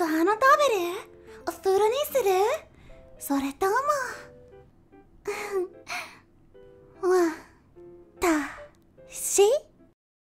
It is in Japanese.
ガーナ食べる？お風呂にする？それとも。わたし？